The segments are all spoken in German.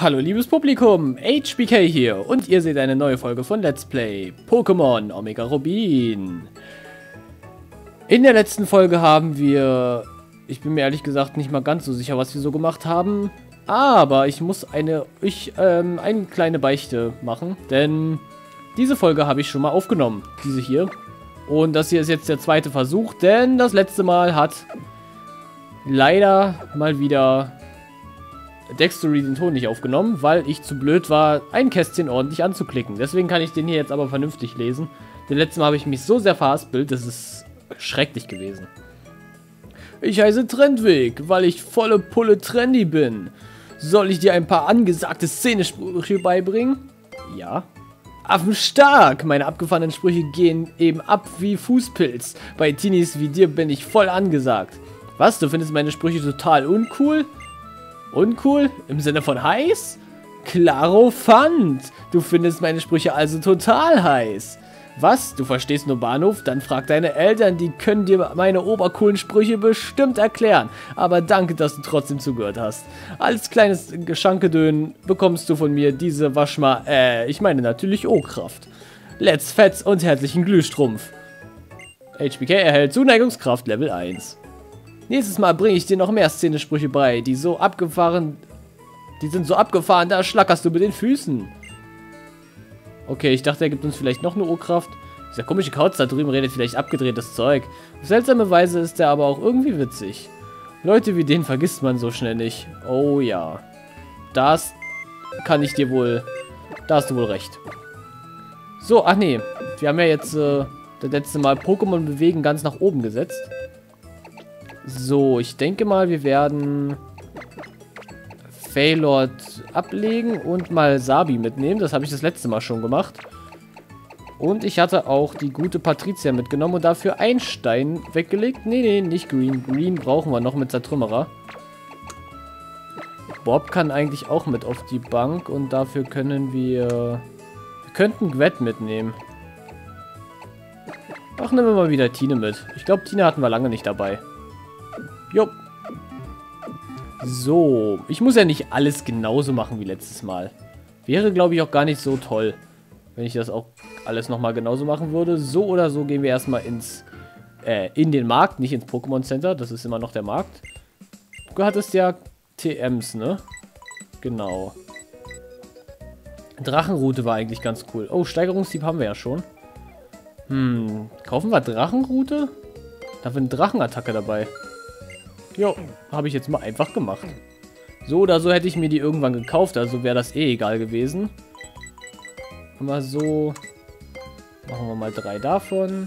Hallo liebes Publikum, HBK hier und ihr seht eine neue Folge von Let's Play Pokémon Omega Rubin. In der letzten Folge haben wir, ich bin mir ehrlich gesagt nicht mal ganz so sicher, was wir so gemacht haben, aber ich muss eine, ich, ähm, eine kleine Beichte machen, denn diese Folge habe ich schon mal aufgenommen, diese hier. Und das hier ist jetzt der zweite Versuch, denn das letzte Mal hat leider mal wieder Dextery den Ton nicht aufgenommen, weil ich zu blöd war, ein Kästchen ordentlich anzuklicken. Deswegen kann ich den hier jetzt aber vernünftig lesen. Den letzten Mal habe ich mich so sehr verhaspelt, das ist schrecklich gewesen. Ich heiße Trendweg, weil ich volle Pulle trendy bin. Soll ich dir ein paar angesagte Szenesprüche beibringen? Ja. Affenstark! Meine abgefahrenen Sprüche gehen eben ab wie Fußpilz. Bei Teenies wie dir bin ich voll angesagt. Was, du findest meine Sprüche total uncool? Uncool? Im Sinne von heiß? Klaro Fand! Du findest meine Sprüche also total heiß. Was? Du verstehst nur Bahnhof? Dann frag deine Eltern, die können dir meine obercoolen Sprüche bestimmt erklären. Aber danke, dass du trotzdem zugehört hast. Als kleines Geschankedön bekommst du von mir diese Waschma... Äh, ich meine natürlich O-Kraft. Let's Fetz und herzlichen Glühstrumpf. HBK erhält Zuneigungskraft Level 1. Nächstes Mal bringe ich dir noch mehr Szenesprüche bei, die so abgefahren... Die sind so abgefahren, da schlackerst du mit den Füßen. Okay, ich dachte, er gibt uns vielleicht noch eine Urkraft. Dieser komische Kauz da drüben redet vielleicht abgedrehtes Zeug. Auf seltsame Weise ist er aber auch irgendwie witzig. Leute wie den vergisst man so schnell nicht. Oh ja. Das kann ich dir wohl... Da hast du wohl recht. So, ach nee. Wir haben ja jetzt äh, das letzte Mal Pokémon bewegen ganz nach oben gesetzt. So, ich denke mal, wir werden Faylord ablegen und mal Sabi mitnehmen. Das habe ich das letzte Mal schon gemacht. Und ich hatte auch die gute Patricia mitgenommen und dafür einen Stein weggelegt. Nee, nee, nicht Green. Green brauchen wir noch mit Zertrümmerer. Bob kann eigentlich auch mit auf die Bank und dafür können wir... Wir könnten Gwett mitnehmen. Ach, nehmen wir mal wieder Tine mit. Ich glaube, Tine hatten wir lange nicht dabei. Jo. So, ich muss ja nicht alles genauso machen wie letztes Mal. Wäre, glaube ich, auch gar nicht so toll, wenn ich das auch alles nochmal genauso machen würde. So oder so gehen wir erstmal ins, äh, in den Markt, nicht ins Pokémon Center. Das ist immer noch der Markt. Du hattest ja TMs, ne? Genau. Drachenroute war eigentlich ganz cool. Oh, Steigerungstipp haben wir ja schon. Hm, kaufen wir Drachenroute? Da haben eine Drachenattacke dabei. Jo, habe ich jetzt mal einfach gemacht. So oder so hätte ich mir die irgendwann gekauft, also wäre das eh egal gewesen. Aber so machen wir mal drei davon.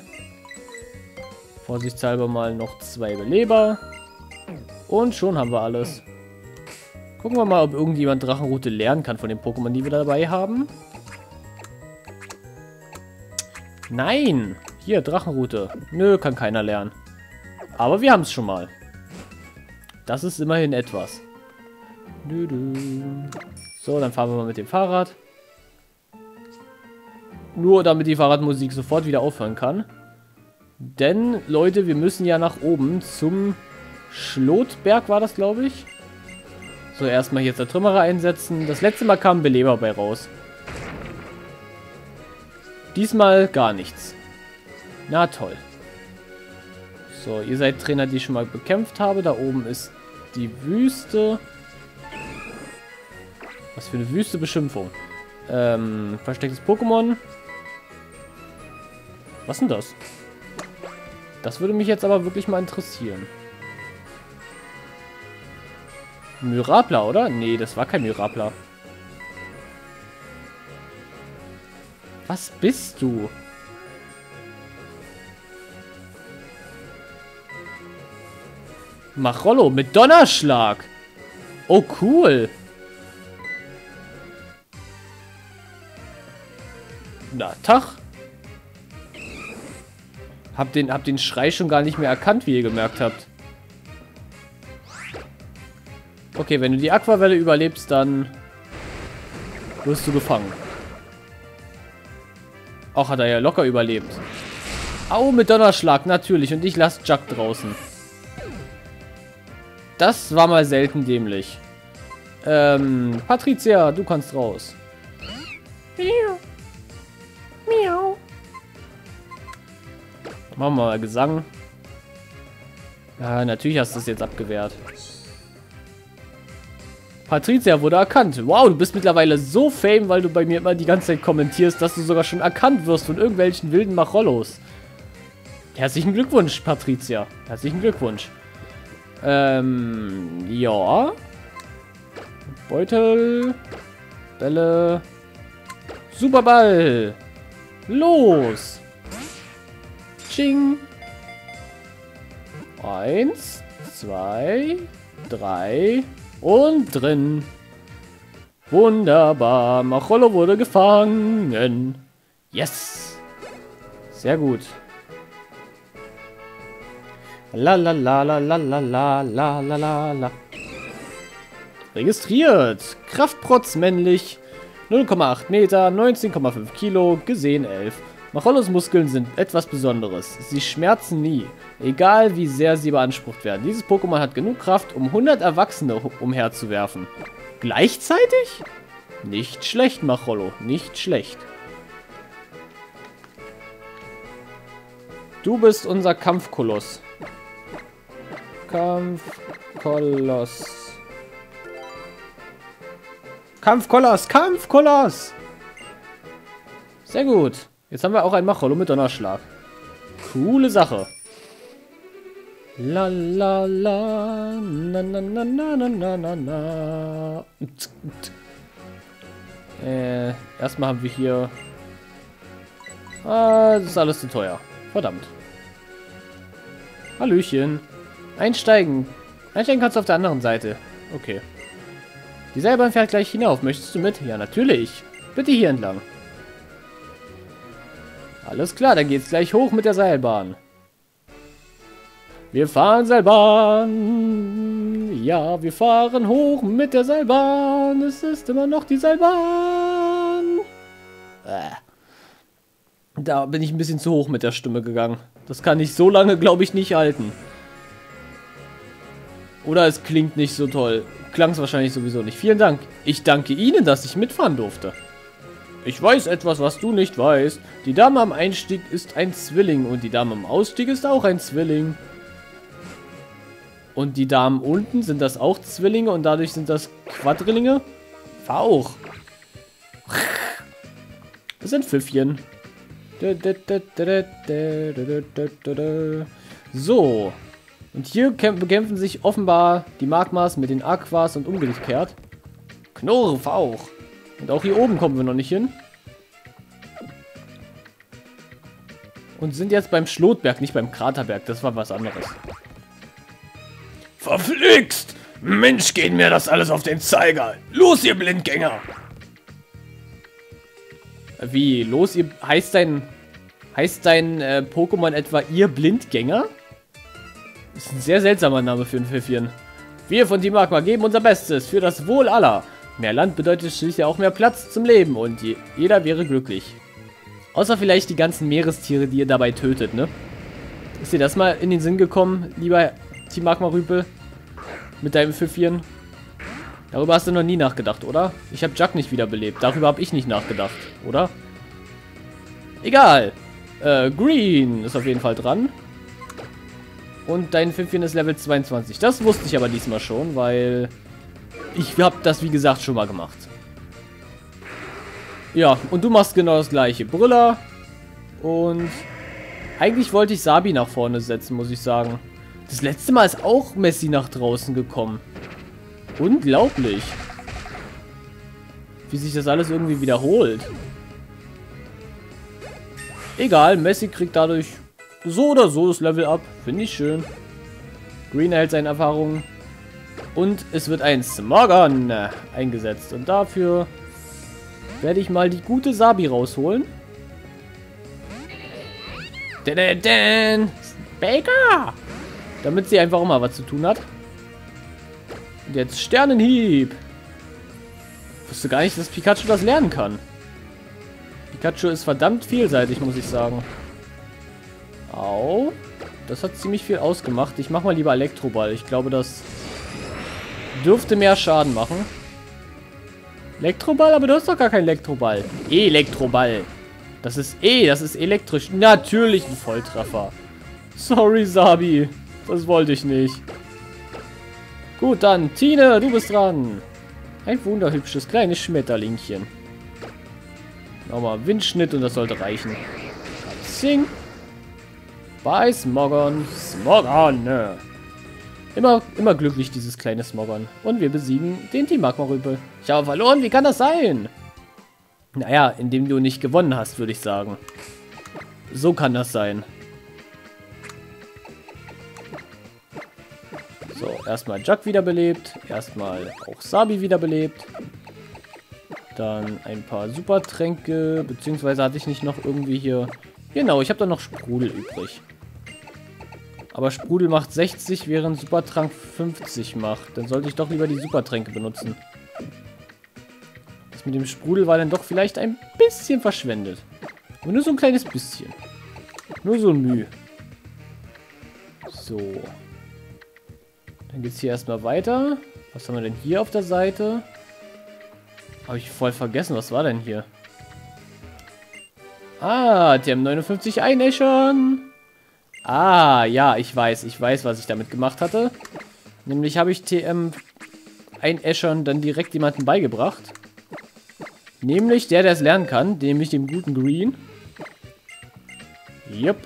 Vorsichtshalber mal noch zwei Beleber. Und schon haben wir alles. Gucken wir mal, ob irgendjemand Drachenroute lernen kann von den Pokémon, die wir dabei haben. Nein! Hier, Drachenroute. Nö, kann keiner lernen. Aber wir haben es schon mal. Das ist immerhin etwas. So, dann fahren wir mal mit dem Fahrrad. Nur damit die Fahrradmusik sofort wieder aufhören kann. Denn, Leute, wir müssen ja nach oben zum Schlotberg war das, glaube ich. So, erstmal hier der Trümmerer einsetzen. Das letzte Mal kam ein Beleber bei raus. Diesmal gar nichts. Na toll. So, ihr seid Trainer, die ich schon mal bekämpft habe. Da oben ist die Wüste. Was für eine wüste Beschimpfung. Ähm, verstecktes Pokémon. Was denn das? Das würde mich jetzt aber wirklich mal interessieren. Myrapla, oder? Nee, das war kein Myrapla. Was bist du? Machrollo mit Donnerschlag. Oh, cool. Na, Tag. Hab den, hab den Schrei schon gar nicht mehr erkannt, wie ihr gemerkt habt. Okay, wenn du die Aquavelle überlebst, dann wirst du gefangen. Auch hat er ja locker überlebt. Au, mit Donnerschlag, natürlich. Und ich lasse Jack draußen. Das war mal selten dämlich. Ähm, Patricia, du kannst raus. Miau. Miau. Machen wir mal Gesang. Ja, natürlich hast du es jetzt abgewehrt. Patricia wurde erkannt. Wow, du bist mittlerweile so fame, weil du bei mir immer die ganze Zeit kommentierst, dass du sogar schon erkannt wirst von irgendwelchen wilden Machollos. Herzlichen Glückwunsch, Patricia. Herzlichen Glückwunsch. Ähm, ja. Beutel. Bälle. Superball. Los. Ching. Eins, zwei, drei und drin. Wunderbar. Machollo wurde gefangen. Yes. Sehr gut. La la la la la la la la la la la. Registriert. Kraftprotz männlich. 0,8 Meter, 19,5 Kilo, gesehen 11. Machollos Muskeln sind etwas Besonderes. Sie schmerzen nie, egal wie sehr sie beansprucht werden. Dieses Pokémon hat genug Kraft, um 100 Erwachsene umherzuwerfen. Gleichzeitig? Nicht schlecht, Machollo, nicht schlecht. Du bist unser Kampfkoloss. Kampfkoloss. Kampfkoloss, Kampfkoloss! Sehr gut. Jetzt haben wir auch ein Machollo mit Donnerschlag. Coole Sache. La la la na na na na na na na. Äh, erstmal haben wir hier. Ah, das ist alles zu teuer. Verdammt. Hallöchen. Einsteigen. Einsteigen kannst du auf der anderen Seite. Okay. Die Seilbahn fährt gleich hinauf. Möchtest du mit? Ja, natürlich. Bitte hier entlang. Alles klar, dann geht's gleich hoch mit der Seilbahn. Wir fahren Seilbahn. Ja, wir fahren hoch mit der Seilbahn. Es ist immer noch die Seilbahn. Äh. Da bin ich ein bisschen zu hoch mit der Stimme gegangen. Das kann ich so lange, glaube ich, nicht halten. Oder es klingt nicht so toll. Klang es wahrscheinlich sowieso nicht. Vielen Dank. Ich danke Ihnen, dass ich mitfahren durfte. Ich weiß etwas, was du nicht weißt. Die Dame am Einstieg ist ein Zwilling und die Dame am Ausstieg ist auch ein Zwilling. Und die Damen unten, sind das auch Zwillinge und dadurch sind das Quadrillinge? Fauch. Das sind Pfiffchen. So. Und hier bekämpfen sich offenbar die Magmas mit den Aquas und umgekehrt. Knurr, Fauch. Und auch hier oben kommen wir noch nicht hin. Und sind jetzt beim Schlotberg, nicht beim Kraterberg. Das war was anderes. Verflixt! Mensch, gehen mir das alles auf den Zeiger. Los, ihr Blindgänger! Wie, los, ihr... Heißt dein... Heißt dein äh, Pokémon etwa ihr Blindgänger? Das ist ein sehr seltsamer Name für ein Pfiffchen. Wir von Team Aqua geben unser Bestes für das Wohl aller. Mehr Land bedeutet schließlich auch mehr Platz zum Leben und je jeder wäre glücklich. Außer vielleicht die ganzen Meerestiere, die ihr dabei tötet, ne? Ist dir das mal in den Sinn gekommen, lieber Team Magma Rüpel? Mit deinem Pfiffchen? Darüber hast du noch nie nachgedacht, oder? Ich habe Jack nicht wiederbelebt. Darüber habe ich nicht nachgedacht, oder? Egal. Äh, Green ist auf jeden Fall dran. Und dein Pfiffchen ist Level 22. Das wusste ich aber diesmal schon, weil ich habe das, wie gesagt, schon mal gemacht. Ja, und du machst genau das gleiche. Brüller. Und eigentlich wollte ich Sabi nach vorne setzen, muss ich sagen. Das letzte Mal ist auch Messi nach draußen gekommen. Unglaublich. Wie sich das alles irgendwie wiederholt. Egal, Messi kriegt dadurch so oder so das Level up. Finde ich schön. Green erhält seine Erfahrungen. Und es wird ein Smogon äh, eingesetzt. Und dafür werde ich mal die gute Sabi rausholen. Baker! Damit sie einfach mal was zu tun hat. Und jetzt Sternenhieb. Wusste gar nicht, dass Pikachu das lernen kann. Pikachu ist verdammt vielseitig, muss ich sagen. Au. Das hat ziemlich viel ausgemacht. Ich mache mal lieber Elektroball. Ich glaube, das dürfte mehr Schaden machen. Elektroball? Aber du hast doch gar keinen Elektroball. Elektroball. Das ist E, das ist elektrisch. Natürlich ein Volltreffer. Sorry, Sabi. Das wollte ich nicht. Gut, dann, Tine, du bist dran. Ein wunderhübsches kleines Schmetterlingchen. Nochmal Windschnitt und das sollte reichen. Sing. Bei Smogon. Smogon. Immer, immer glücklich, dieses kleine Smogon. Und wir besiegen den Team Magma-Rüpel. Ich habe verloren, wie kann das sein? Naja, indem du nicht gewonnen hast, würde ich sagen. So kann das sein. So, erstmal Jack wiederbelebt. Erstmal auch Sabi wiederbelebt. Dann ein paar Supertränke. Beziehungsweise hatte ich nicht noch irgendwie hier... Genau, ich habe da noch Sprudel übrig. Aber Sprudel macht 60, während Supertrank 50 macht. Dann sollte ich doch lieber die Supertränke benutzen. Das mit dem Sprudel war dann doch vielleicht ein bisschen verschwendet. Aber nur so ein kleines bisschen. Nur so ein Mühe. So. Dann geht es hier erstmal weiter. Was haben wir denn hier auf der Seite? Habe ich voll vergessen. Was war denn hier? Ah, TM59 einäschern. Ah, ja, ich weiß. Ich weiß, was ich damit gemacht hatte. Nämlich habe ich TM einäschern dann direkt jemanden beigebracht. Nämlich der, der es lernen kann. Nämlich dem guten Green. Jupp.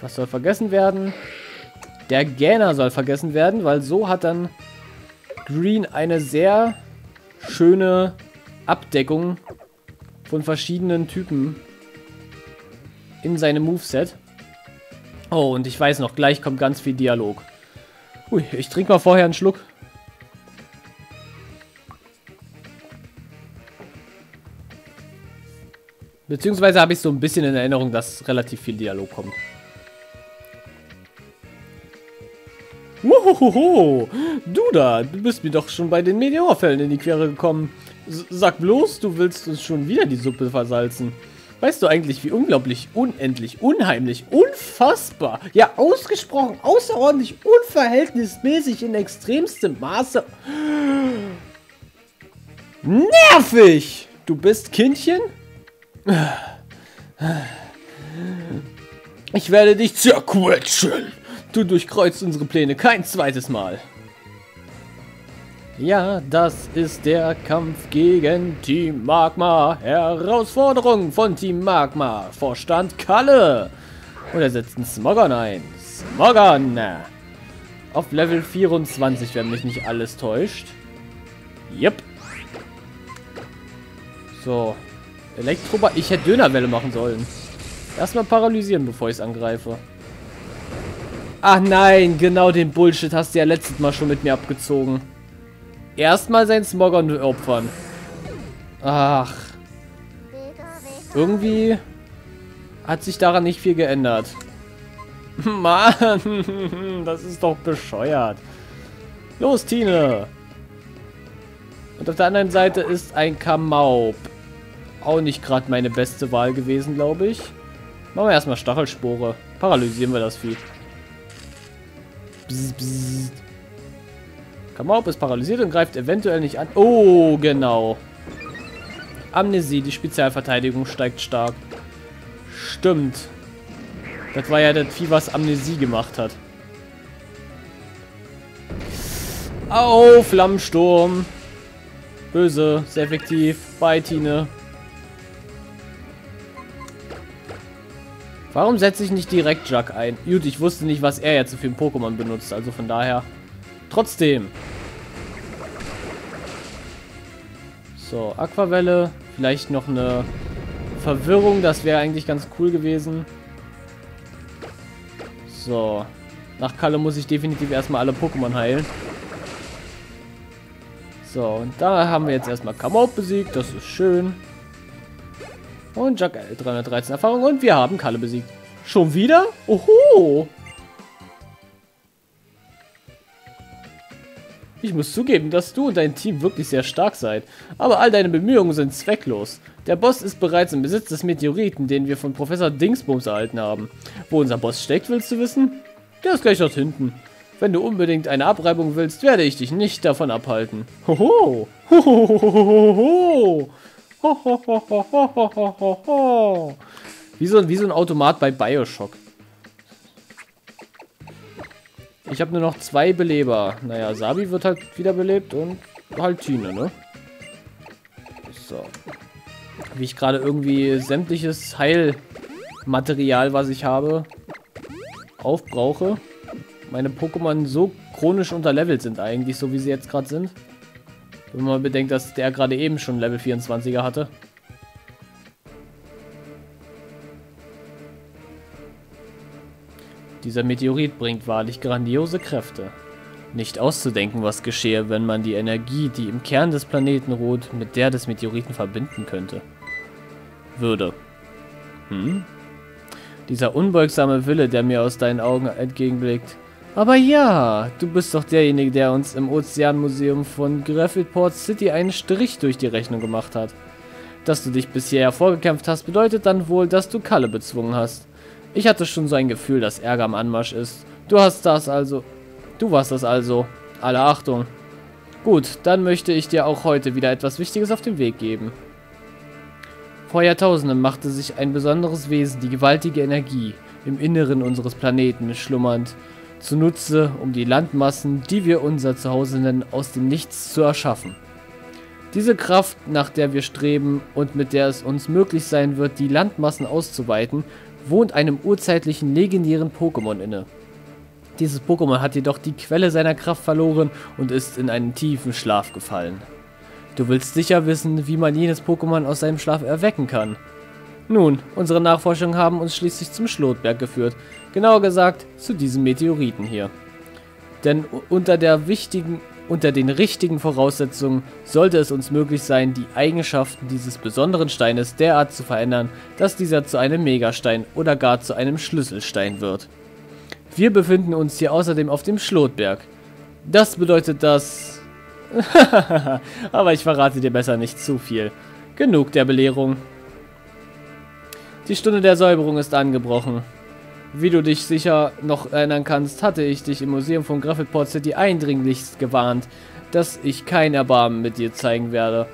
Was soll vergessen werden? Der Gähner soll vergessen werden, weil so hat dann Green eine sehr schöne Abdeckung von verschiedenen Typen in seinem Moveset. Oh, und ich weiß noch, gleich kommt ganz viel Dialog. Ui, ich trinke mal vorher einen Schluck. Beziehungsweise habe ich so ein bisschen in Erinnerung, dass relativ viel Dialog kommt. Wohohoho, du da, du bist mir doch schon bei den Meteorfällen in die Quere gekommen. Sag bloß, du willst uns schon wieder die Suppe versalzen. Weißt du eigentlich, wie unglaublich, unendlich, unheimlich, unfassbar, ja ausgesprochen, außerordentlich, unverhältnismäßig in extremstem Maße nervig du bist, Kindchen? Ich werde dich zerquetschen. Du durchkreuzt unsere Pläne kein zweites Mal. Ja, das ist der Kampf gegen Team Magma. Herausforderung von Team Magma. Vorstand Kalle. Und er setzt einen Smogon ein. Smogon. Auf Level 24, wenn mich nicht alles täuscht. Yep. So. Elektroball. Ich hätte Dönerwelle machen sollen. Erstmal paralysieren, bevor ich es angreife. Ach nein, genau den Bullshit hast du ja letztes Mal schon mit mir abgezogen. Erstmal sein Smogon opfern. Ach. Irgendwie hat sich daran nicht viel geändert. Mann, das ist doch bescheuert. Los, Tine. Und auf der anderen Seite ist ein Kamaup. Auch nicht gerade meine beste Wahl gewesen, glaube ich. Machen wir erstmal Stachelspore. Paralysieren wir das Vieh. Bzz, bzz. Kamaup ist paralysiert und greift eventuell nicht an. Oh, genau. Amnesie, die Spezialverteidigung steigt stark. Stimmt. Das war ja das Vieh, was Amnesie gemacht hat. Au, Flammensturm. Böse, sehr effektiv. Bei Tine. Warum setze ich nicht direkt Jack ein? Gut, ich wusste nicht, was er jetzt für ein Pokémon benutzt. Also von daher. Trotzdem. So, Aquavelle. Vielleicht noch eine Verwirrung. Das wäre eigentlich ganz cool gewesen. So. Nach Kalle muss ich definitiv erstmal alle Pokémon heilen. So, und da haben wir jetzt erstmal Kamaup besiegt. Das ist schön. Und Jack L, 313 Erfahrung. Und wir haben Kalle besiegt. Schon wieder? Oho! Ich muss zugeben, dass du und dein Team wirklich sehr stark seid. Aber all deine Bemühungen sind zwecklos. Der Boss ist bereits im Besitz des Meteoriten, den wir von Professor Dingsbums erhalten haben. Wo unser Boss steckt, willst du wissen? Der ist gleich dort hinten. Wenn du unbedingt eine Abreibung willst, werde ich dich nicht davon abhalten. Hoho! Hohohohoho! Hohohohohoho! Wie so, wie so ein Automat bei Bioshock. Ich habe nur noch zwei Beleber. Naja, Sabi wird halt wiederbelebt und halt Tine, ne? So. Wie ich gerade irgendwie sämtliches Heilmaterial, was ich habe, aufbrauche meine Pokémon so chronisch unterlevelt sind eigentlich, so wie sie jetzt gerade sind. Wenn man bedenkt, dass der gerade eben schon Level 24er hatte. Dieser Meteorit bringt wahrlich grandiose Kräfte. Nicht auszudenken, was geschehe, wenn man die Energie, die im Kern des Planeten ruht, mit der des Meteoriten verbinden könnte. Würde. Hm? Dieser unbeugsame Wille, der mir aus deinen Augen entgegenblickt, aber ja, du bist doch derjenige, der uns im Ozeanmuseum von Graffitport City einen Strich durch die Rechnung gemacht hat. Dass du dich bisher hervorgekämpft hast, bedeutet dann wohl, dass du Kalle bezwungen hast. Ich hatte schon so ein Gefühl, dass Ärger am Anmarsch ist. Du hast das also. Du warst das also. Alle Achtung. Gut, dann möchte ich dir auch heute wieder etwas Wichtiges auf den Weg geben. Vor Jahrtausenden machte sich ein besonderes Wesen die gewaltige Energie im Inneren unseres Planeten schlummernd zunutze, um die Landmassen, die wir unser Zuhause nennen, aus dem Nichts zu erschaffen. Diese Kraft, nach der wir streben und mit der es uns möglich sein wird, die Landmassen auszuweiten, wohnt einem urzeitlichen legendären Pokémon inne. Dieses Pokémon hat jedoch die Quelle seiner Kraft verloren und ist in einen tiefen Schlaf gefallen. Du willst sicher wissen, wie man jenes Pokémon aus seinem Schlaf erwecken kann. Nun, unsere Nachforschungen haben uns schließlich zum Schlotberg geführt, Genauer gesagt, zu diesem Meteoriten hier. Denn unter, der wichtigen, unter den richtigen Voraussetzungen sollte es uns möglich sein, die Eigenschaften dieses besonderen Steines derart zu verändern, dass dieser zu einem Megastein oder gar zu einem Schlüsselstein wird. Wir befinden uns hier außerdem auf dem Schlotberg. Das bedeutet, dass... Aber ich verrate dir besser nicht zu viel. Genug der Belehrung. Die Stunde der Säuberung ist angebrochen. Wie du dich sicher noch erinnern kannst, hatte ich dich im Museum von Graffelport City eindringlichst gewarnt, dass ich kein Erbarmen mit dir zeigen werde,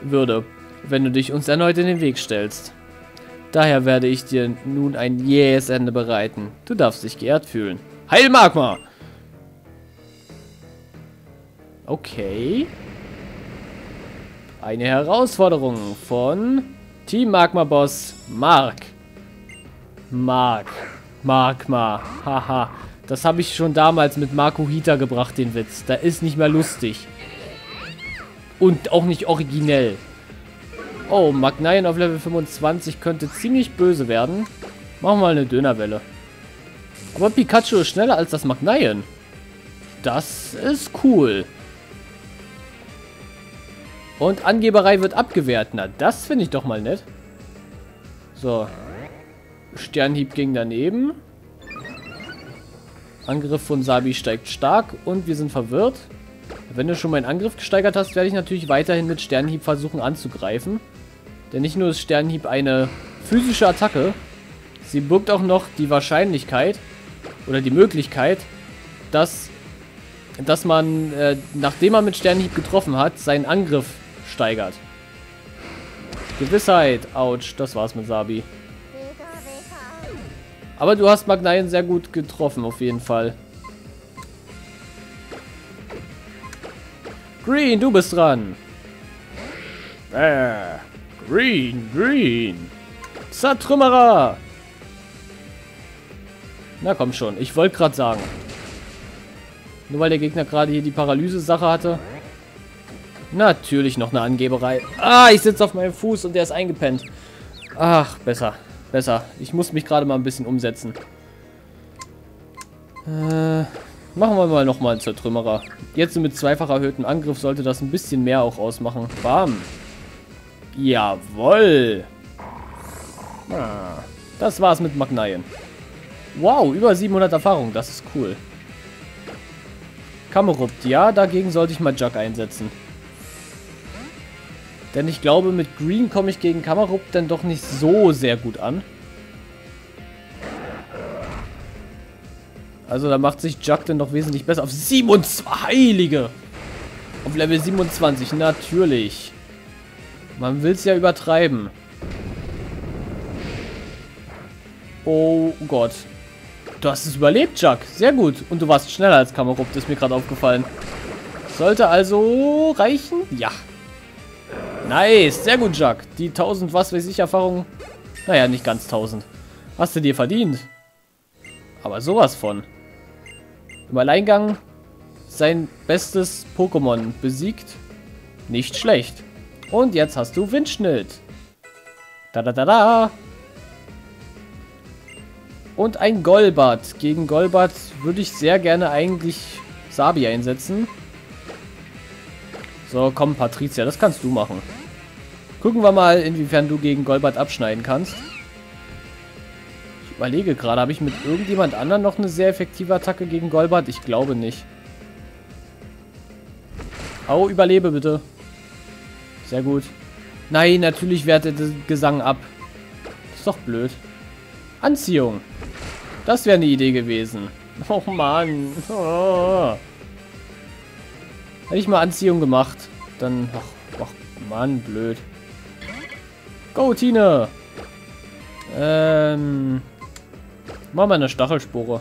würde, wenn du dich uns erneut in den Weg stellst. Daher werde ich dir nun ein jähes Ende bereiten. Du darfst dich geehrt fühlen. Heil Magma! Okay. Eine Herausforderung von Team Magma Boss Mark. Mark. Magma. Haha. Das habe ich schon damals mit Marco Hita gebracht, den Witz. Da ist nicht mehr lustig. Und auch nicht originell. Oh, Magnian auf Level 25 könnte ziemlich böse werden. Machen wir mal eine Dönerwelle. Aber Pikachu ist schneller als das Magnian. Das ist cool. Und Angeberei wird abgewehrt. Na, das finde ich doch mal nett. So, Sternhieb ging daneben. Angriff von Sabi steigt stark und wir sind verwirrt. Wenn du schon meinen Angriff gesteigert hast, werde ich natürlich weiterhin mit Sternhieb versuchen anzugreifen. Denn nicht nur ist Sternhieb eine physische Attacke, sie birgt auch noch die Wahrscheinlichkeit oder die Möglichkeit, dass, dass man, äh, nachdem man mit Sternhieb getroffen hat, seinen Angriff steigert. Gewissheit. Autsch, das war's mit Sabi. Aber du hast Magnaien sehr gut getroffen, auf jeden Fall. Green, du bist dran. Äh, green, Green. Zertrümmerer. Na komm schon, ich wollte gerade sagen. Nur weil der Gegner gerade hier die Paralyse-Sache hatte. Natürlich noch eine Angeberei. Ah, ich sitze auf meinem Fuß und der ist eingepennt. Ach, besser. Besser. Ich muss mich gerade mal ein bisschen umsetzen. Äh, machen wir mal nochmal einen Zertrümmerer. Jetzt mit zweifach erhöhtem Angriff sollte das ein bisschen mehr auch ausmachen. Bam. Jawoll. Ah, das war's mit Magnaien. Wow, über 700 Erfahrung. Das ist cool. Kamerupt. Ja, dagegen sollte ich mal Jug einsetzen. Denn ich glaube, mit Green komme ich gegen Kamerup dann doch nicht so sehr gut an. Also da macht sich Jack dann doch wesentlich besser. Auf 27, Heilige! Auf Level 27, natürlich. Man will es ja übertreiben. Oh Gott. Du hast es überlebt, Jack. Sehr gut. Und du warst schneller als Kamerup, das ist mir gerade aufgefallen. Sollte also reichen? Ja. Nice. Sehr gut, Jack. Die 1000, was weiß ich, Erfahrung. Naja, nicht ganz 1000. Hast du dir verdient. Aber sowas von. Im Alleingang sein bestes Pokémon besiegt. Nicht schlecht. Und jetzt hast du Windschnitt. Da da da da. Und ein Golbat. Gegen Golbat würde ich sehr gerne eigentlich Sabi einsetzen. So, komm, Patricia, das kannst du machen. Gucken wir mal, inwiefern du gegen Golbat abschneiden kannst. Ich überlege gerade, habe ich mit irgendjemand anderen noch eine sehr effektive Attacke gegen Golbat? Ich glaube nicht. Au, überlebe bitte. Sehr gut. Nein, natürlich wertet der Gesang ab. ist doch blöd. Anziehung. Das wäre eine Idee gewesen. Oh Mann. Oh. Hätte ich mal Anziehung gemacht, dann... Ach, ach Mann, blöd. Go, Tine! Ähm... Mach mal eine Stachelspore.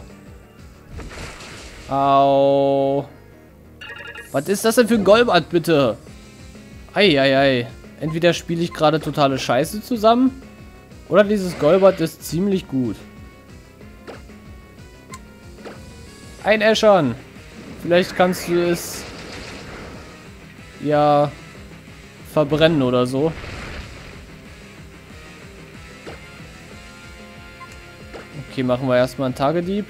Au. Was ist das denn für ein Golbat, bitte? Eieiei. Entweder spiele ich gerade totale Scheiße zusammen, oder dieses Golbat ist ziemlich gut. Ein Äschern. Vielleicht kannst du es ja verbrennen oder so. Okay, machen wir erstmal einen Tagedieb.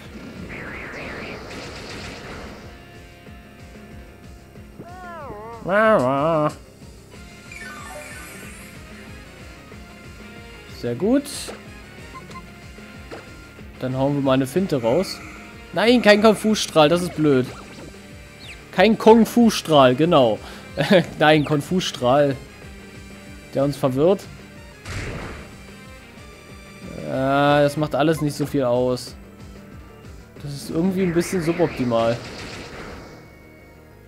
Sehr gut. Dann hauen wir mal eine Finte raus. Nein, kein Kung-Fu-Strahl, das ist blöd. Kein Kung-Fu-Strahl, genau. Nein, Kung-Fu-Strahl. Der uns verwirrt. Das macht alles nicht so viel aus. Das ist irgendwie ein bisschen suboptimal.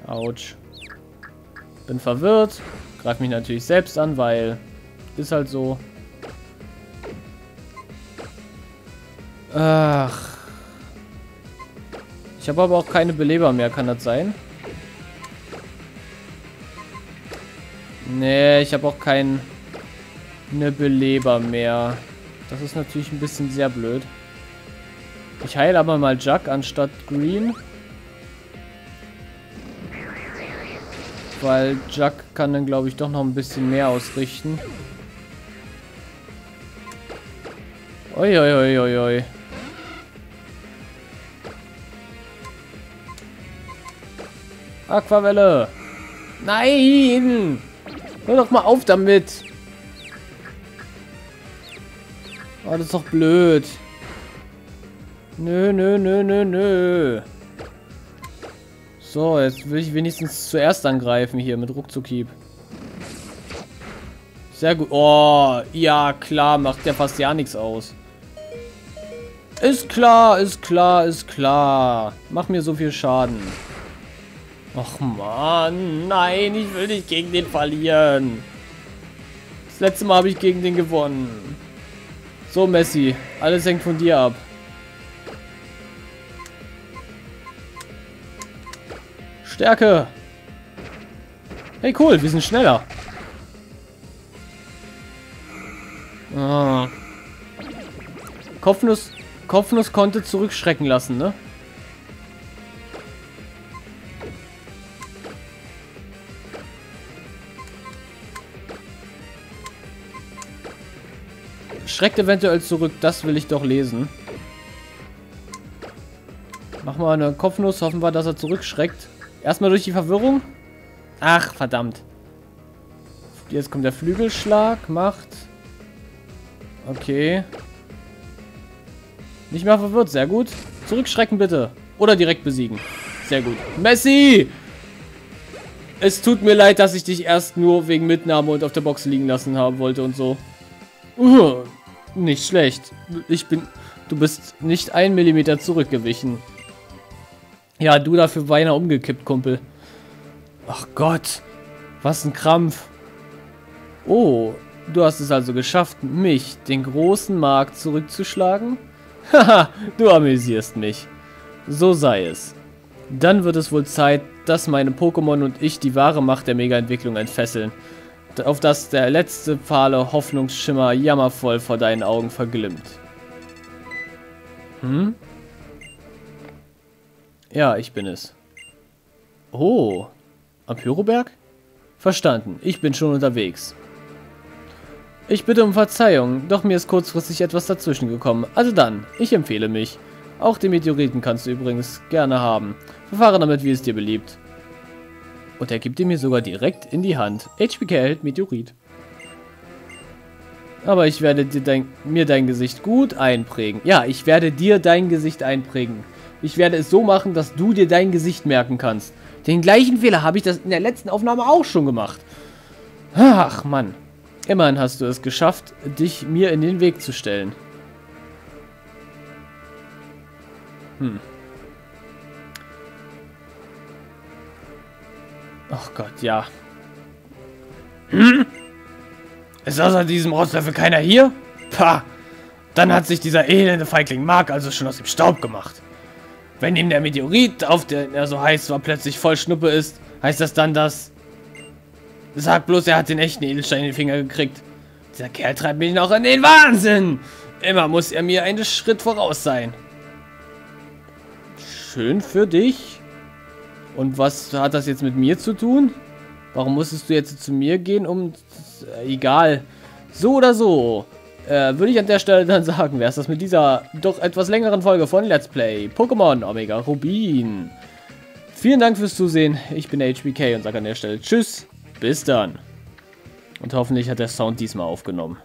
Autsch. Bin verwirrt. Greif mich natürlich selbst an, weil ist halt so. Ach. Ich habe aber auch keine Beleber mehr, kann das sein? Nee, ich habe auch keinen ne Beleber mehr. Das ist natürlich ein bisschen sehr blöd. Ich heile aber mal Jack anstatt Green. Weil Jack kann dann, glaube ich, doch noch ein bisschen mehr ausrichten. Oi, oi, oi, oi. Aquavelle. Nein! Hör doch mal auf damit. Oh, das ist doch blöd. Nö, nö, nö, nö, nö. So, jetzt will ich wenigstens zuerst angreifen hier mit Ruckzuckhieb. Sehr gut. Oh, ja, klar, macht ja fast ja nichts aus. Ist klar, ist klar, ist klar. Mach mir so viel Schaden. Och man, nein, ich will nicht gegen den verlieren. Das letzte Mal habe ich gegen den gewonnen. So, Messi, alles hängt von dir ab. Stärke. Hey, cool, wir sind schneller. Ah. Kopfnuss, Kopfnuss konnte zurückschrecken lassen, ne? Schreckt eventuell zurück, das will ich doch lesen. Mach mal eine Kopfnuss, hoffen wir, dass er zurückschreckt. Erstmal durch die Verwirrung. Ach, verdammt. Jetzt kommt der Flügelschlag, macht. Okay. Nicht mehr verwirrt, sehr gut. Zurückschrecken bitte. Oder direkt besiegen. Sehr gut. Messi! Es tut mir leid, dass ich dich erst nur wegen Mitnahme und auf der Box liegen lassen haben wollte und so. Uh, nicht schlecht. Ich bin... Du bist nicht ein Millimeter zurückgewichen. Ja, du dafür beinahe umgekippt, Kumpel. Ach Gott, was ein Krampf. Oh, du hast es also geschafft, mich, den großen Markt, zurückzuschlagen? Haha, du amüsierst mich. So sei es. Dann wird es wohl Zeit, dass meine Pokémon und ich die wahre Macht der Mega-Entwicklung entfesseln. Auf das der letzte fahle Hoffnungsschimmer jammervoll vor deinen Augen verglimmt. Hm? Ja, ich bin es. Oh, am Pyroberg? Verstanden, ich bin schon unterwegs. Ich bitte um Verzeihung, doch mir ist kurzfristig etwas dazwischen gekommen. Also dann, ich empfehle mich. Auch den Meteoriten kannst du übrigens gerne haben. Verfahre damit, wie es dir beliebt. Und er gibt ihn mir sogar direkt in die Hand. HPK erhält Meteorit. Aber ich werde dir dein, mir dein Gesicht gut einprägen. Ja, ich werde dir dein Gesicht einprägen. Ich werde es so machen, dass du dir dein Gesicht merken kannst. Den gleichen Fehler habe ich das in der letzten Aufnahme auch schon gemacht. Ach, Mann. Immerhin hast du es geschafft, dich mir in den Weg zu stellen. Hm. Ach Gott, ja. Hm? Ist außer diesem Rotzlöffel keiner hier? Pah! Dann hat sich dieser elende Feigling Mark also schon aus dem Staub gemacht. Wenn ihm der Meteorit, auf den er so heiß war, plötzlich voll Schnuppe ist, heißt das dann, dass Sag bloß, er hat den echten Edelstein in den Finger gekriegt. Dieser Kerl treibt mich noch in den Wahnsinn. Immer muss er mir einen Schritt voraus sein. Schön für dich. Und was hat das jetzt mit mir zu tun? Warum musstest du jetzt zu mir gehen, um... Egal. So oder so. Äh, würde ich an der Stelle dann sagen, wäre es das mit dieser doch etwas längeren Folge von Let's Play Pokémon Omega Rubin. Vielen Dank fürs Zusehen. Ich bin HBK und sage an der Stelle Tschüss. Bis dann. Und hoffentlich hat der Sound diesmal aufgenommen.